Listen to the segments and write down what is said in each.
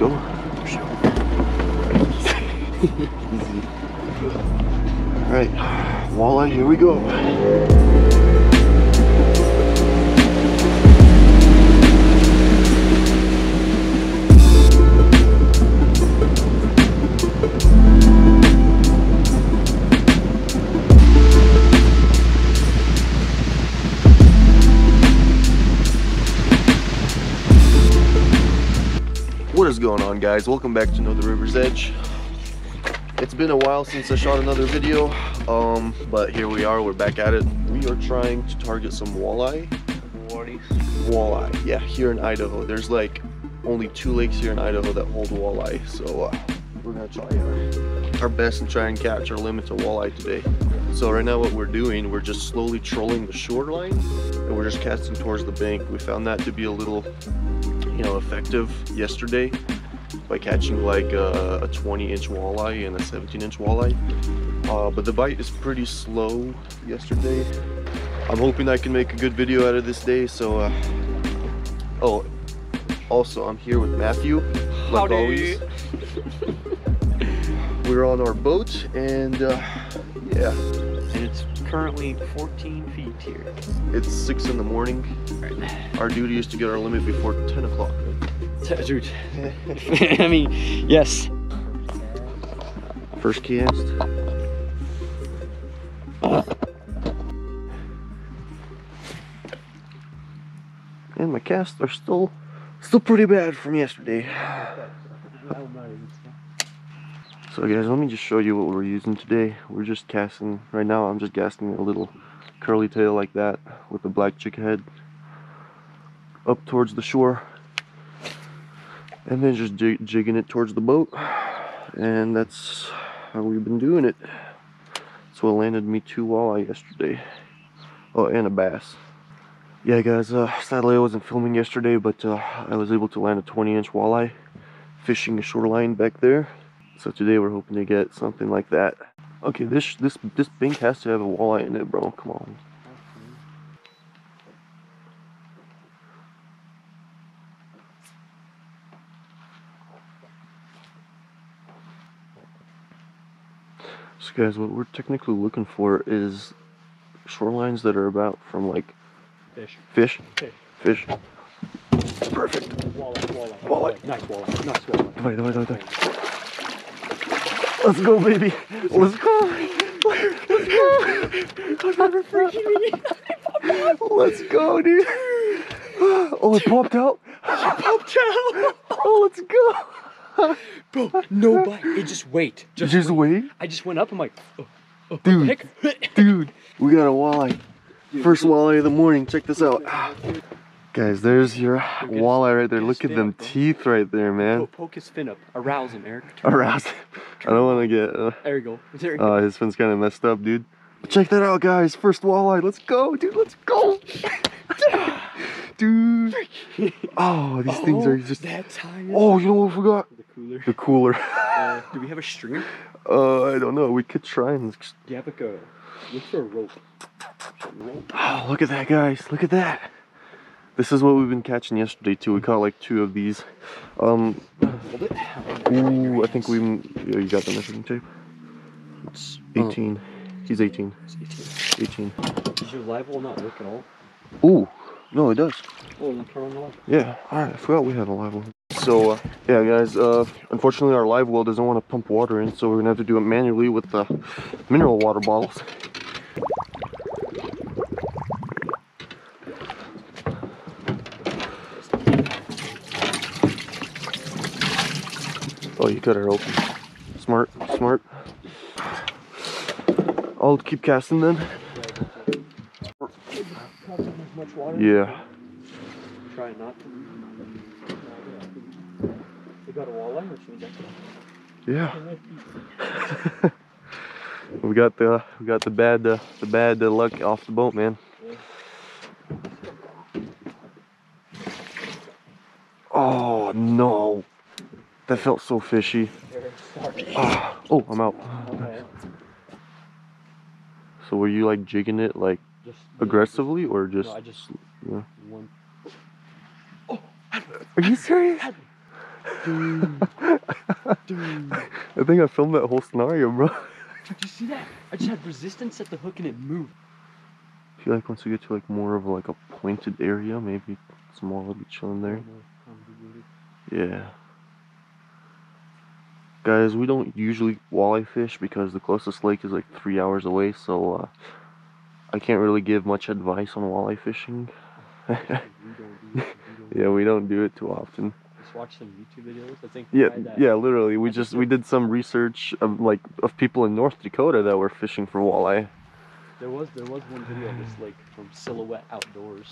go. Easy. All right, walleye, here we go. Guys? Welcome back to Know the River's Edge. It's been a while since I shot another video, um, but here we are, we're back at it. We are trying to target some walleye. Walleye, yeah, here in Idaho. There's like only two lakes here in Idaho that hold walleye, so uh, we're gonna try our, our best and try and catch our limit to walleye today. So right now what we're doing, we're just slowly trolling the shoreline and we're just casting towards the bank. We found that to be a little you know effective yesterday by catching like a, a 20 inch walleye and a 17 inch walleye. Uh, but the bite is pretty slow yesterday. I'm hoping I can make a good video out of this day so uh, oh also I'm here with Matthew like Howdy. always we're on our boat and uh, yeah. And it's currently 14 feet here. it's six in the morning. Our duty is to get our limit before 10 o'clock Dude. I mean, yes. First cast. And my casts are still still pretty bad from yesterday. So guys, let me just show you what we're using today. We're just casting, right now I'm just casting a little curly tail like that with a black jig head up towards the shore. And then just jig jigging it towards the boat. And that's how we've been doing it. So it landed me two walleye yesterday. Oh, and a bass. Yeah guys, uh, sadly I wasn't filming yesterday, but uh, I was able to land a 20 inch walleye fishing a shoreline back there. So today we're hoping to get something like that. Okay, this this this bank has to have a walleye in it, bro. Come on. Guys, what we're technically looking for is shorelines that are about from like fish, fish, fish, fish. Perfect. Walleye, walleye, walleye. walleye. Nice walleye. Nice walleye. Wait, wait, wait, on. Let's go, baby. Let's go. Let's go. freaking me. Let's go, dude. Oh, it popped out. It popped out. Oh, let's go. Bro, no bite. It just wait. Just, Just wait. wait. I just went up. I'm like, oh, oh, Dude. Dude, we got a walleye. First walleye of the morning. Check this out. Guys, there's your walleye right there. Look at them teeth right there, Go man. poke his fin up. Arouse him, Eric. Turn. Aroused. I don't want to get. Uh, There you go. There you go. uh, his fin's kind of messed up, dude. Check that out, guys. First walleye. Let's go, dude. Let's go. dude. Oh, these things are Oh, just. That's high. Oh, you know what we forgot? The cooler. The cooler. Uh, do we have a string? uh, I don't know. We could try and. You have like a. Look for a rope. Rope. Oh, look at that, guys. Look at that. This is what we've been catching yesterday too. We caught like two of these. Um, Hold it. ooh, I think we. Yeah, you got the measuring tape. It's 18. He's 18. 18. 18. Does your live well not work at all? Ooh, no, it does. Oh, then turn on the light. Yeah. All right. I forgot we had a live well. So uh, yeah, guys. Uh, unfortunately, our live well doesn't want to pump water in, so we're gonna have to do it manually with the mineral water bottles. Oh, you got her open. Smart, smart. I'll keep casting then. Yeah. Try not to. You got a walleye or should we Yeah. we got the we got the bad uh, the bad uh, luck off the boat, man. Oh no, that felt so fishy. Ah, oh, I'm out. So were you like jigging it like Just aggressively or just? No, I just yeah. one. Are you serious? I think I filmed that whole scenario, bro. Did you see that? I just had resistance at the hook and it moved. I feel like once we get to like more of like a pointed area, maybe small will be chilling there. Yeah. Guys, we don't usually walleye fish because the closest lake is like three hours away, so uh, I can't really give much advice on walleye fishing. yeah, we don't do it too often. Just watch some YouTube videos. I think. Yeah, yeah, literally. We just we did some research of like of people in North Dakota that were fishing for walleye. There was there was one video of this lake from Silhouette Outdoors.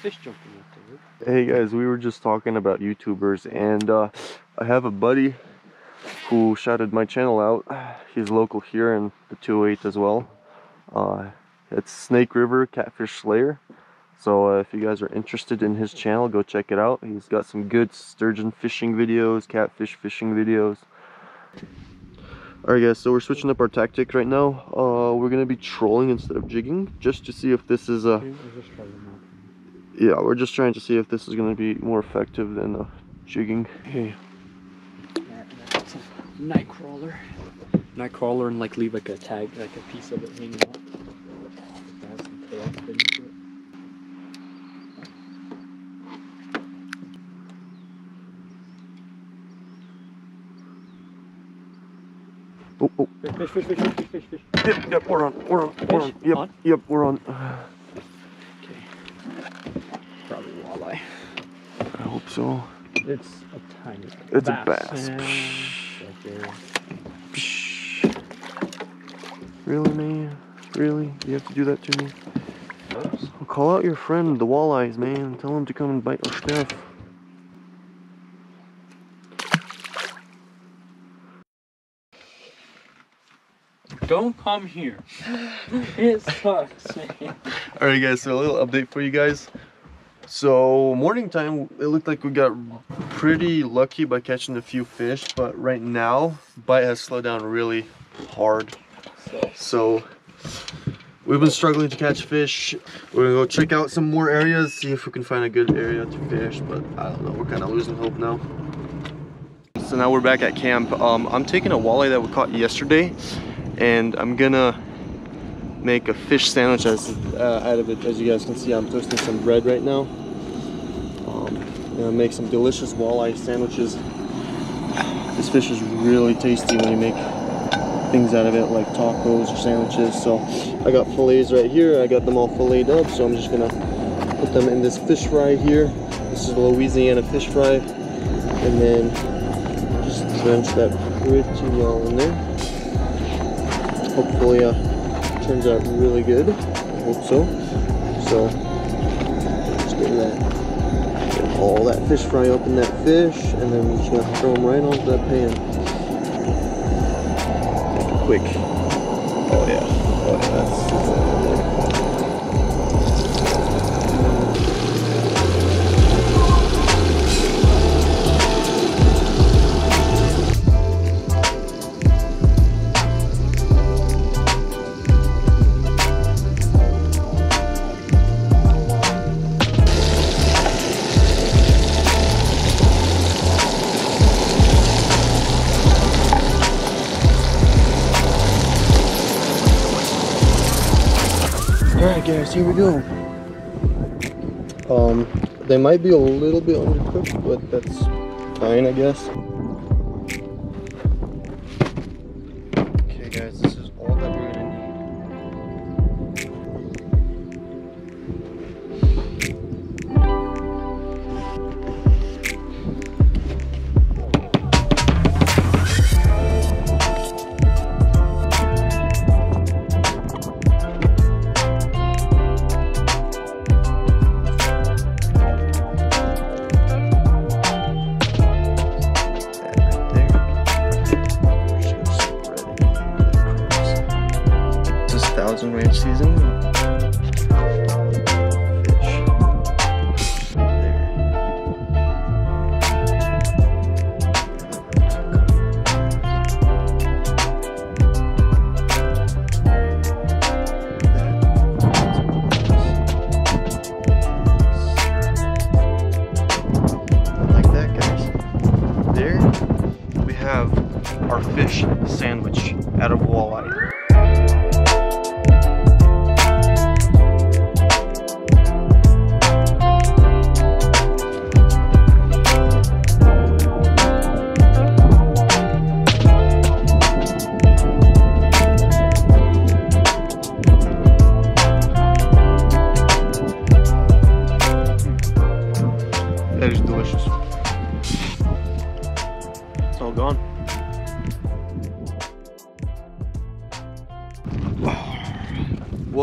Fish jumping up there. Hey guys, we were just talking about YouTubers, and uh, I have a buddy who shouted my channel out. He's local here in the 208 as well. Uh, it's Snake River Catfish Slayer. So uh, if you guys are interested in his channel, go check it out. He's got some good sturgeon fishing videos, catfish fishing videos. Alright guys, so we're switching up our tactic right now. Uh, we're gonna be trolling instead of jigging, just to see if this is a yeah, we're just trying to see if this is going to be more effective than uh, jigging. Hey, That's a nightcrawler. Nightcrawler and like leave like a tag, like a piece of it hanging out. It has some tail fin to it. Oh, oh, Fish, fish, fish, fish, fish, fish, fish. yep, yep, we're on, we're on, we're on, yep, On? yep, we're on. Okay. Probably walleye. I hope so. It's a tiny It's a bass. Yeah, right. Psh. Really, man? Really? You have to do that to me? Oops. Well, call out your friend, the walleyes, man. Tell him to come and bite our stuff. Don't come here. it sucks, man. Alright guys, so a little update for you guys. So morning time, it looked like we got pretty lucky by catching a few fish, but right now, bite has slowed down really hard. So, So we've been struggling to catch fish. We're gonna go check out some more areas, see if we can find a good area to fish, but I don't know, we're kind of losing hope now. So now we're back at camp. Um, I'm taking a walleye that we caught yesterday and I'm gonna make a fish sandwich as, uh, out of it. As you guys can see, I'm toasting some bread right now. Um, gonna make some delicious walleye sandwiches. This fish is really tasty when you make things out of it like tacos or sandwiches. So I got fillets right here. I got them all filleted up. So I'm just gonna put them in this fish fry here. This is the Louisiana fish fry. And then just drench that pretty well in there. Hopefully uh, turns out really good. I hope so. So just getting that getting all that fish fry up in that fish and then we're just gonna throw them right onto that pan quick. Oh yeah. Oh yeah, that's, that's here we go. Um, they might be a little bit undercooked, but that's fine I guess. Okay guys, our fish sandwich out of walleye.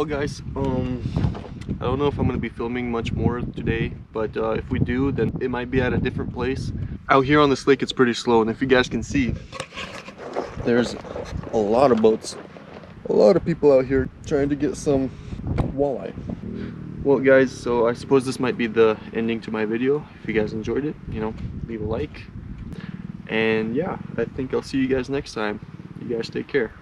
Well guys, um, I don't know if I'm gonna be filming much more today, but uh, if we do, then it might be at a different place. Out here on this lake, it's pretty slow, and if you guys can see, there's a lot of boats, a lot of people out here trying to get some walleye. Well guys, so I suppose this might be the ending to my video. If you guys enjoyed it, you know, leave a like. And yeah, I think I'll see you guys next time. You guys take care.